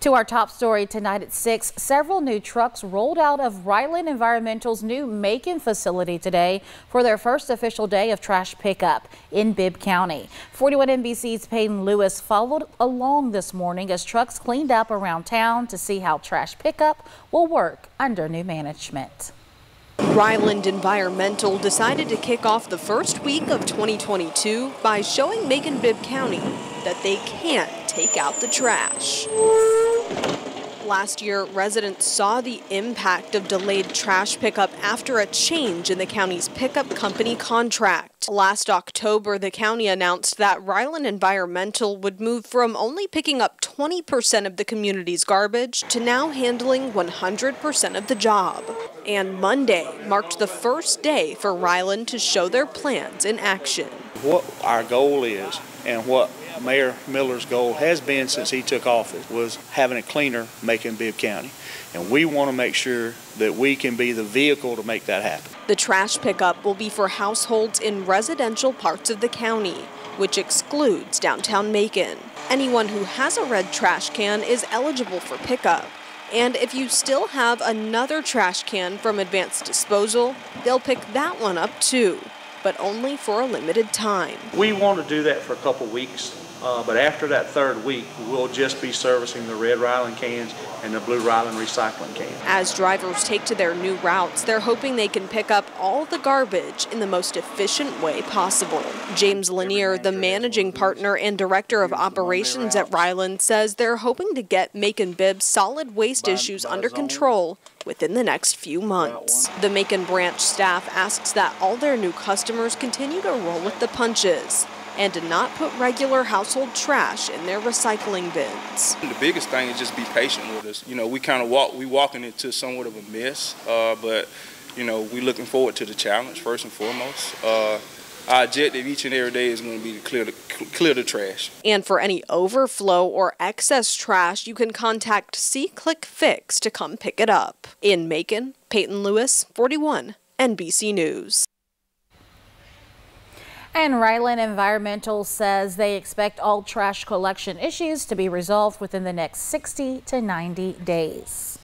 To our top story tonight at 6, several new trucks rolled out of Ryland Environmental's new Macon facility today for their first official day of trash pickup in Bibb County. 41 NBC's Peyton Lewis followed along this morning as trucks cleaned up around town to see how trash pickup will work under new management. Ryland Environmental decided to kick off the first week of 2022 by showing Macon Bibb County that they can't take out the trash. Last year, residents saw the impact of delayed trash pickup after a change in the county's pickup company contract. Last October, the county announced that Ryland Environmental would move from only picking up 20% of the community's garbage to now handling 100% of the job. And Monday marked the first day for Ryland to show their plans in action. What our goal is and what Mayor Miller's goal has been since he took office was having a cleaner Macon Bibb County. And we want to make sure that we can be the vehicle to make that happen. The trash pickup will be for households in residential parts of the county, which excludes downtown Macon. Anyone who has a red trash can is eligible for pickup. And if you still have another trash can from advanced disposal, they'll pick that one up too but only for a limited time. We want to do that for a couple weeks, uh, but after that third week, we'll just be servicing the red Ryland cans and the blue Ryland recycling cans. As drivers take to their new routes, they're hoping they can pick up all the garbage in the most efficient way possible. James Lanier, the managing partner and director of operations at Ryland, says they're hoping to get Macon Bibb's solid waste issues under control within the next few months. The Macon branch staff asks that all their new customers continue to roll with the punches and to not put regular household trash in their recycling bins. The biggest thing is just be patient with us. You know, we kind of walk, we walking into somewhat of a mess, uh, but you know, we looking forward to the challenge first and foremost. Uh, our objective each and every day is going to be to clear the, clear the trash. And for any overflow or excess trash, you can contact SeeClickFix to come pick it up. In Macon, Peyton Lewis, 41, NBC News. And Ryland Environmental says they expect all trash collection issues to be resolved within the next 60 to 90 days.